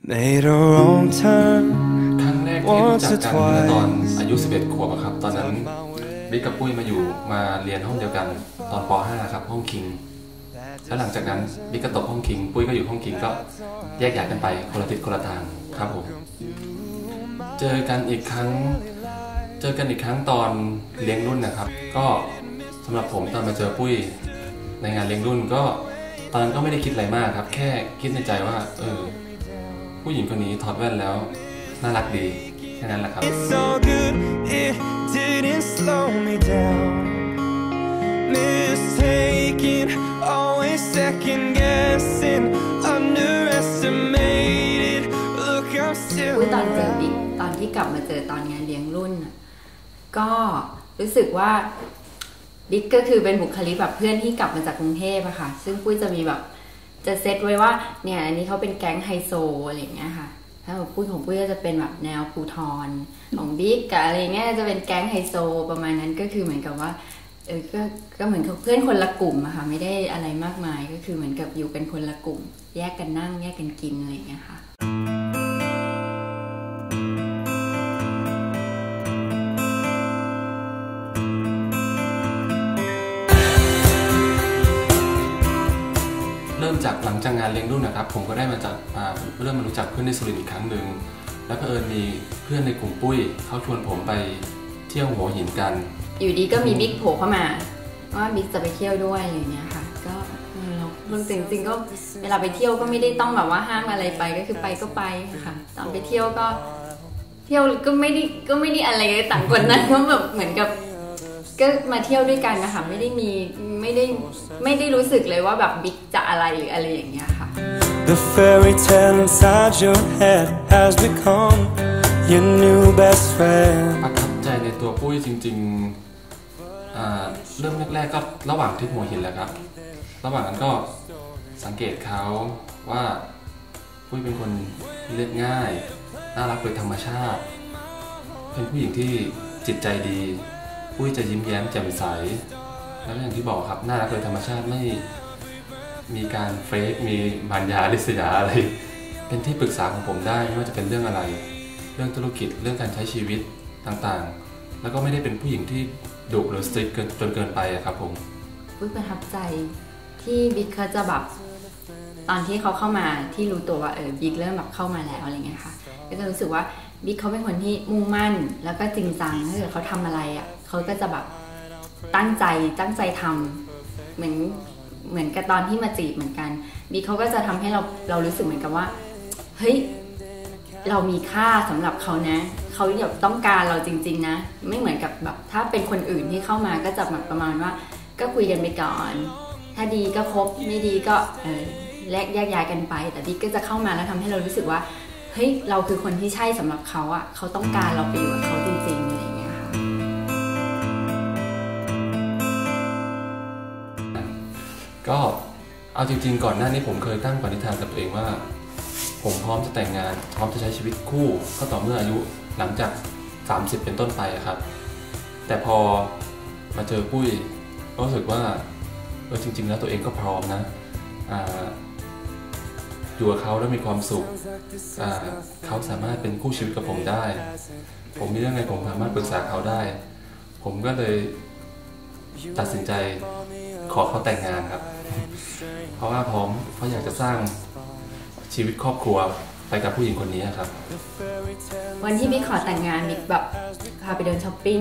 Made a wrong turn ครั้งแรกที่รู้จักกันเมื่อตอนอายุ 11 ขวบอะครับ ตอนนั้นบิ๊กกับปุ้ยมาอยู่มาเรียนห้องเดียวกันตอนป .5 ครับห้องคิง แล้วหลังจากนั้นบิ๊กก็ตกห้องคิง ปุ้ยก็อยู่ห้องคิงก็แยกย้ายกันไปคนละทิศคนละทางครับผม เจอกันอีกครั้ง เจอกันอีกครั้งตอนเลี้ยงรุ่นนะครับ ก็สำหรับผมตอนมาเจอปุ้ยในงานเลี้ยงรุ่นก็ตอนนั้นก็ไม่ได้คิดอะไรมากครับ แค่คิดในใจว่าเออ ผู้หญิงคนนี้ถอดแว่นแล้ว น่ารักดี แค่นั้นแหละครับ It's all good, it didn't slow me down. Mistaken, always second guessing, underestimated. Look, I'm อุ้ย still ตอนเจอ around. บิ๊กตอนที่กลับมาเจอตอนงานเลี้ยงรุ่นน่ะก็รู้สึกว่าบิ๊กก็คือเป็นบุคลิกแบบเพื่อนที่กลับมาจากกรุงเทพอะค่ะ ซึ่งปุ้ยจะมีแบบ จะเซตไว้ว่าเนี่ยอันนี้เขาเป็นแก๊งไฮโซอะไรอย่างเงี้ยค่ะถ้าของปุ้ยของปุ้ยก็จะเป็นแบบแนวภูทรของบิ๊กกับอะไรเงี้ยจะเป็นแก๊งไฮโซประมาณนั้นก็คือเหมือนกับว่าเออก็ก็เหมือนเพื่อนคนละกลุ่มอะค่ะไม่ได้อะไรมากมายก็คือเหมือนกับอยู่กันคนละกลุ่ม แยกกันนั่ง แยกกันกินอะไรอย่างเงี้ยค่ะ จากหลังจากงานเลี้ยงรุ่นนะครับ ผมก็ได้มาจากเริ่มมารู้จักเพื่อนในสุรินทร์อีกครั้งหนึ่งแล้วก็เอิญมีเพื่อนในกลุ่มปุ้ยเขาชวนผมไปเที่ยวหัวหินกัน อยู่ดีก็มีบิ๊กโผล่เข้ามาว่าบิ๊กจะไปเที่ยวด้วยอย่างเงี้ยค่ะ ก็เออเราจริงจริงก็เวลาไปเที่ยวก็ไม่ได้ต้องแบบว่าห้ามอะไรไปก็คือไปก็ไปค่ะ ตอนไปเที่ยวก็ เที่ยวก็ไม่ได้ก็ไม่ได้อะไรเลยต่างคนนั้นก็แบบเหมือนกับ ก็มาเที่ยวด้วยกันนะคะไม่ได้มีไม่ได้ไม่ได้รู้สึกเลยว่าแบบบิ๊กจะอะไรหรืออะไรอย่างเงี้ยค่ะ The fairy tale inside your head has become your new best friend. ประทับใจในตัวปุ้ยจริงๆอ่าเริ่มแรกๆก็ระหว่างทริปหัวหินแหละครับ ระหว่างนั้นก็สังเกตเขาว่าปุ้ยเป็นคนเรียบง่าย น่ารักโดยธรรมชาติ เป็นผู้หญิงที่จิตใจดี ปุ้ยจะยิ้มแย้มแจ่มใส แล้วอย่างที่บอกครับน่ารักโดยธรรมชาติไม่มีการเฟกมีมารยาลิษยาอะไร เป็นที่ปรึกษาของผมได้ไม่ว่าจะเป็นเรื่องอะไร เรื่องธุรกิจเรื่องการใช้ชีวิตต่างๆ แล้วก็ไม่ได้เป็นผู้หญิงที่ดุหรือสตริกเกินจนเกินไปอะครับผมปุ้ยประทับใจที่บิ๊กเขาจะแบบตอนที่เขาเข้ามาที่รู้ตัวว่าเออบิ๊กเริ่มแบบเข้ามาแล้วอะไรเงี้ยค่ะก็จะรู้สึกว่า บิ๊กเขาเป็นคนที่มุ่งมั่น แล้วก็จริงจังถ้าเกิดเขาทำอะไรอะเขาก็จะแบบตั้งใจตั้งใจทำเหมือนเหมือนกับตอนที่มาจีบเหมือนกันบิ๊กเขาก็จะทำให้เราเรารู้สึกเหมือนกับว่าเฮ้ยเรามีค่าสำหรับเขานะเขาแบบต้องการเราจริง ๆ นะ ไม่เหมือนกับแบบถ้าเป็นคนอื่นที่เข้ามาก็จะแบบประมาณว่า ก็คุยกันไปก่อน ถ้าดีก็คบไม่ดีก็เออแลกแยกย้ายกันไป แต่บิ๊กก็จะเข้ามาแล้วทำให้เรารู้สึกว่า เฮ้ยเราคือคนที่ใช่สำหรับเขาอะเขาต้องการเราไปอยู่กับเขาจริงๆอะไรเงี้ยค่ะก็เอาจริง ๆ ก่อนหน้านี้ผมเคยตั้งปณิธานกับตัวเองว่า ผมพร้อมจะแต่งงาน พร้อมจะใช้ชีวิตคู่ ก็ต่อเมื่ออายุหลังจาก 30 เป็นต้นไปครับ แต่พอมาเจอปุ้ยก็รู้สึกว่าเออจริง ๆ แล้วตัวเองก็พร้อมนะ อยู่กับเขาแล้วมีความสุขเขาสามารถเป็นคู่ชีวิตกับผมได้ ผมมีเรื่องอะไรผมสามารถปรึกษาเขาได้ ผมก็เลยตัดสินใจขอเขาแต่งงานครับ เพราะว่าพร้อมเพราะอยากจะสร้างชีวิตครอบครัว ไปกับผู้หญิงคนนี้ครับ วันที่บิ๊กขอแต่งงานบิ๊กแบบพาไปเดินช้อปปิ้ง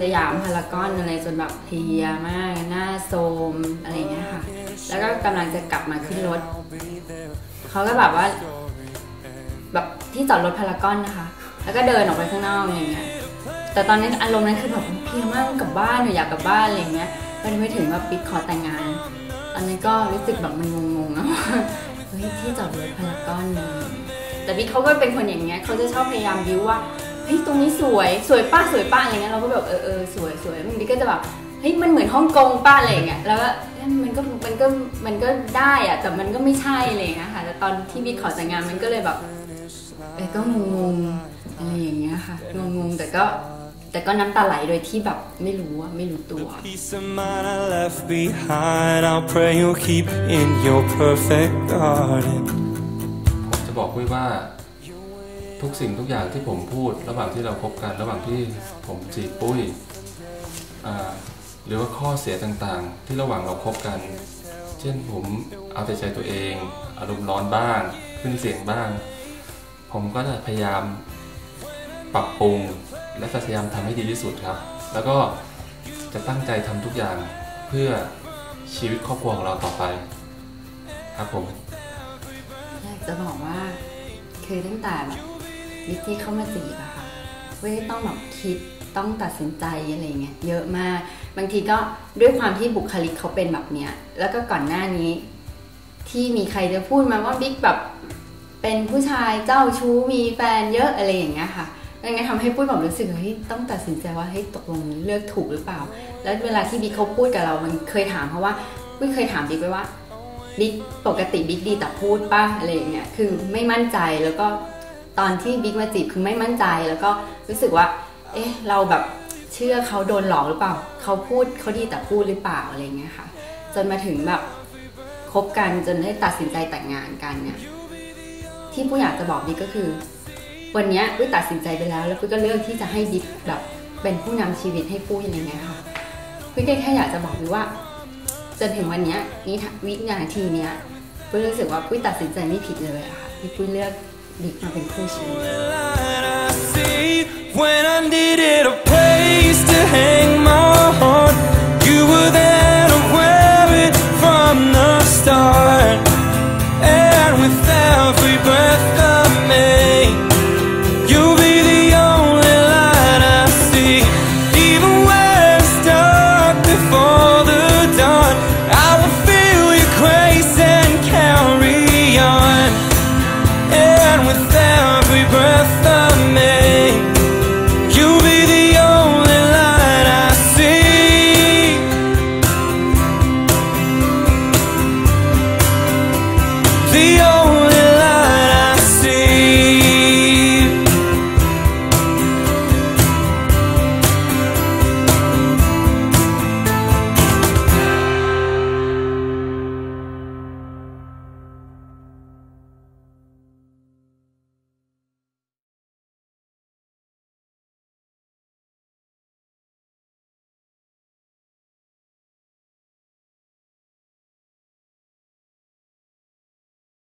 สยามพารากอนอะไรจนแบบเพลียมาก หน้าโทมอะไรเงี้ยค่ะ แล้วก็กำลังจะกลับมาขึ้นรถ เขาก็แบบว่า แบบที่จอดรถพารากอนนะคะ แล้วก็เดินออกไปข้างนอกอะไรอย่างเงี้ยแต่ตอนนั้นอารมณ์นั้นคือแบบเพลียมากกลับบ้านหนูอยากกลับบ้านอะไรเงี้ยก็ไม่ถึงว่าบิ๊กขอแต่งงาน ตอนนั้นก็รู้สึกแบบมันงงๆนะว่าเฮ้ยที่จอดรถพารากอนเนะ แต่บิ๊กเขาก็เป็นคนอย่างเงี้ยเขาจะชอบพยายามบิ้วว่าเฮ้ยตรงนี้สวยสวยป้าสวยป้าอะไรเงี้ยเราก็แบบเออเออสวยสวยบิ๊กก็จะแบบเฮ้ยมันเหมือนฮ่องกงป้าอะไรเงี้ยแล้วก็มันก็มันก็มันก็ได้อะแต่มันก็ไม่ใช่อะไรอย่างเงี้ยค่ะแต่ตอนที่บิ๊กขอแต่งงานมันก็เลยแบบเออก็งงอะไรอย่างเงี้ยค่ะงงๆแต่ก็แต่ก็น้ำตาไหลโดยที่แบบไม่รู้อะไม่รู้ตัว Peace จะบอกปุ้ยว่า ทุกสิ่งทุกอย่างที่ผมพูด ระหว่างที่เราคบกันระหว่างที่ผมจีบปุ้ยหรือว่าข้อเสียต่างๆ ที่ระหว่างเราคบกัน เช่นผมเอาแต่ใจตัวเอง อารมณ์ร้อนบ้าง ขึ้นเสียงบ้าง ผมก็จะพยายามปรับปรุง และพยายามทำให้ดีที่สุดครับ แล้วก็จะตั้งใจทำทุกอย่างเพื่อชีวิตครอบครัวของเราต่อไป ครับผม จะบอกว่าคือตั้งแต่แบบวิธีเข้ามาจีบอะค่ะเว้ยต้องแบบคิดต้องตัดสินใจอะไรเงี้ยเยอะมาก บางทีก็ด้วยความที่บุคลิกเขาเป็นแบบเนี้ย แล้วก็ก่อนหน้านี้ ที่มีใครจะพูดมาว่าบิ๊กแบบเป็นผู้ชายเจ้าชู้มีแฟนเยอะอะไรอย่างเงี้ยค่ะดังนั้นทำให้ปุ้ยแบบรู้สึกเฮ้ยต้องตัดสินใจว่าเฮ้ยตกลงเลือกถูกหรือเปล่า แล้วเวลาที่บิ๊กเขาพูดกับเรา มันเคยถามเพราะว่าปุ้ยเคยถามบิ๊กไปว่า บิ๊กปกติบิ๊กดีแต่พูดป่ะอะไรอย่างเงี้ยคือไม่มั่นใจแล้วก็ตอนที่บิ๊กมาจีบคือไม่มั่นใจแล้วก็รู้สึกว่า เอ๊ะเราแบบเชื่อเขาโดนหลอกหรือเปล่าเขาพูดเขาดีแต่พูดหรือเปล่าอะไรเงี้ยค่ะ จนมาถึงแบบคบกันจนได้ตัดสินใจแต่งงานกันเนี่ยที่ผู้อยากจะบอกบิ๊กก็คือ วันเนี้ยปุ้ยตัดสินใจไปแล้ว แล้วปุ้ยก็เลือกที่จะให้บิ๊กแบบเป็นผู้นำชีวิตให้ปุ้ยอะไรเงี้ยค่ะปุ้ยก็แค่อยากจะบอกบิ๊กว่า จนถึงวันนี้นิทวินาทีเนี้ยปุ้ยรู้สึกว่าปุ้ยตัดสินใจไม่ผิดเลยอะค่ะที่ปุ้ยเลือกบิ๊กมาเป็นคู่ชีวิต with every breath